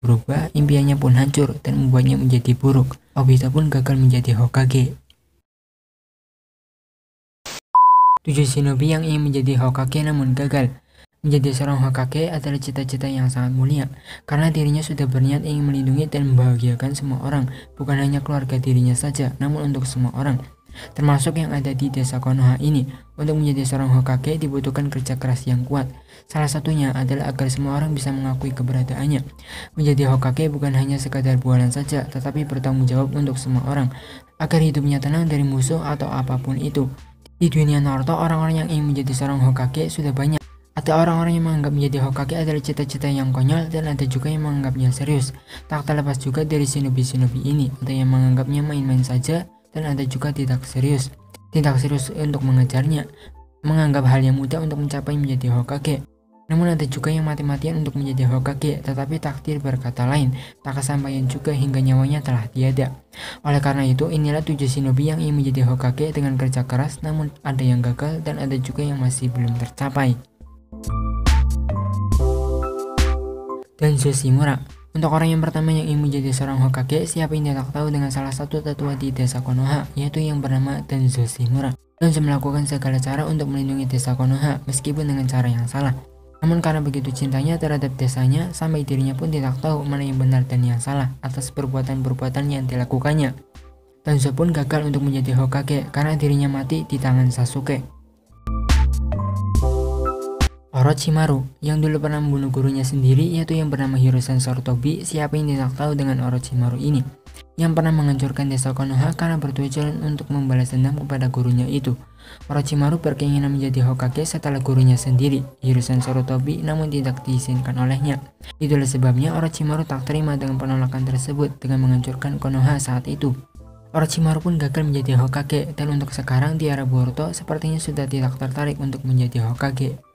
berubah, impiannya pun hancur dan membuatnya menjadi buruk. Obito pun gagal menjadi Hokage. Tujuh shinobi yang ingin menjadi Hokage namun gagal. Menjadi seorang Hokage adalah cita-cita yang sangat mulia, karena dirinya sudah berniat ingin melindungi dan membahagiakan semua orang, bukan hanya keluarga dirinya saja, namun untuk semua orang. Termasuk yang ada di desa Konoha ini, untuk menjadi seorang Hokage dibutuhkan kerja keras yang kuat. Salah satunya adalah agar semua orang bisa mengakui keberadaannya. Menjadi Hokage bukan hanya sekadar bualan saja, tetapi bertanggung jawab untuk semua orang, agar hidupnya tenang dari musuh atau apa pun itu. Di dunia Naruto, orang-orang yang ingin menjadi seorang Hokage sudah banyak. Ada orang-orang yang menganggap menjadi Hokage adalah cita-cita yang konyol dan ada juga yang menganggapnya serius. Tak terlepas juga dari shinobi-shinobi ini, ada yang menganggapnya main-main saja dan ada juga tidak serius. Tidak serius untuk mengejarnya, menganggap hal yang mudah untuk mencapai menjadi Hokage. Namun ada juga yang mati-matian untuk menjadi Hokage, tetapi takdir berkata lain, tak kesampaian juga hingga nyawanya telah tiada. Oleh karena itu, inilah tujuh shinobi yang ingin menjadi Hokage dengan kerja keras, namun ada yang gagal dan ada juga yang masih belum tercapai dan Zoshimura. Untuk orang yang pertama yang ingin menjadi seorang Hokage, siapa yang tidak tahu dengan salah satu tetua di desa Konoha, yaitu yang bernama Dan Zoshimura. Dan melakukan segala cara untuk melindungi desa Konoha, meskipun dengan cara yang salah. Namun karena begitu cintanya terhadap desanya, sampai dirinya pun tidak tahu mana yang benar dan yang salah atas perbuatan-perbuatan yang dilakukannya. Danzo pun gagal untuk menjadi Hokage karena dirinya mati di tangan Sasuke. Orochimaru yang dulu pernah membunuh gurunya sendiri yaitu yang bernama Hirosan Sarutobi siapa yang tidak tahu dengan Orochimaru ini yang pernah menghancurkan desa Konoha karena bertujuan untuk membalas dendam kepada gurunya itu. Orochimaru berkeinginan menjadi Hokage setelah gurunya sendiri, Hirosan Sarutobi, namun tidak diizinkan olehnya. Itulah sebabnya Orochimaru tak terima dengan penolakan tersebut dengan menghancurkan Konoha saat itu. Orochimaru pun gagal menjadi Hokage dan untuk sekarang di era Boruto sepertinya sudah tidak tertarik untuk menjadi Hokage.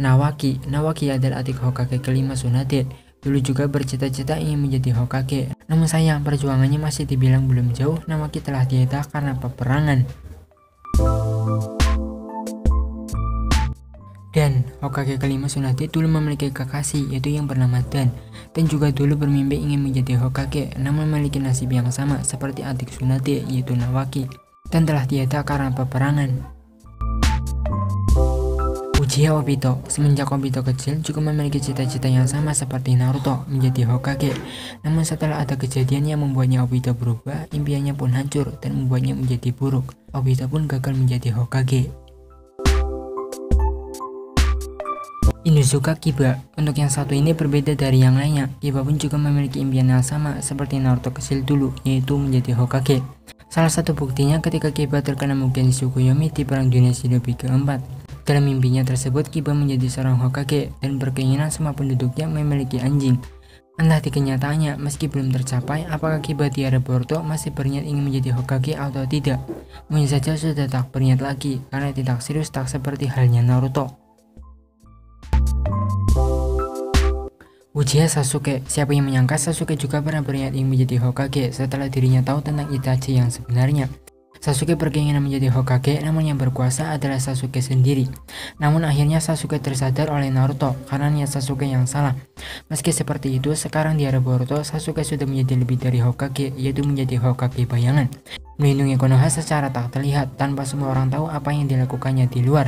Nawaki Nawaki adalah adik Hokage kelima Tsunade. Dulu juga bercita-cita ingin menjadi Hokage. Namun sayang, perjuangannya masih dibilang belum jauh. Nawaki telah dieta karena peperangan. Dan Hokage kelima Tsunade dulu memiliki kekasih yaitu yang bernama Dan dan juga dulu bermimpi ingin menjadi Hokage namun memiliki nasib yang sama seperti adik Tsunade yaitu Nawaki dan telah dieta karena peperangan. Uchiha Obito Semenjak Obito kecil juga memiliki cita-cita yang sama seperti Naruto menjadi Hokage. Namun setelah ada kejadian yang membuatnya Obito berubah, impiannya pun hancur dan membuatnya menjadi buruk. Obito pun gagal menjadi Hokage. Inuzuka Kiba Untuk yang satu ini berbeda dari yang lainnya Kiba pun juga memiliki impian yang sama seperti Naruto kecil dulu yaitu menjadi Hokage Salah satu buktinya ketika Kiba terkena Mugen Tsukuyomi di perang dunia shinobi keempat dalam mimpinya tersebut, Kiba menjadi seorang Hokage dan berkeinginan semua penduduknya memiliki anjing. Entah di kenyataannya, meski belum tercapai, apakah Kiba Tiara Boruto masih berniat ingin menjadi Hokage atau tidak? Mungkin saja sudah tak berniat lagi, karena tidak serius tak seperti halnya Naruto. Uchiha Sasuke, siapa yang menyangka Sasuke juga pernah berniat ingin menjadi Hokage setelah dirinya tahu tentang Itachi yang sebenarnya. Sasuke berkeinginan menjadi Hokage namun yang berkuasa adalah Sasuke sendiri. Namun akhirnya Sasuke tersadar oleh Naruto karena niat Sasuke yang salah. Meski seperti itu, sekarang di era Boruto, Sasuke sudah menjadi lebih dari Hokage yaitu menjadi Hokage bayangan. Melindungi Konoha secara tak terlihat tanpa semua orang tahu apa yang dilakukannya di luar.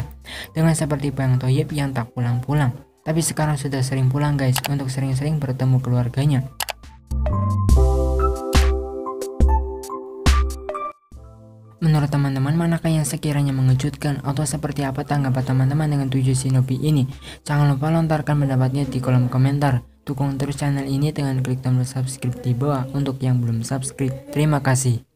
Dengan seperti Bang Toyib yang tak pulang-pulang. Tapi sekarang sudah sering pulang guys untuk sering-sering bertemu keluarganya. Menurut teman-teman, manakah yang sekiranya mengejutkan atau seperti apa tanggapan teman-teman dengan tujuh shinobi ini? Jangan lupa lontarkan pendapatnya di kolom komentar. Dukung terus channel ini dengan klik tombol subscribe di bawah untuk yang belum subscribe. Terima kasih.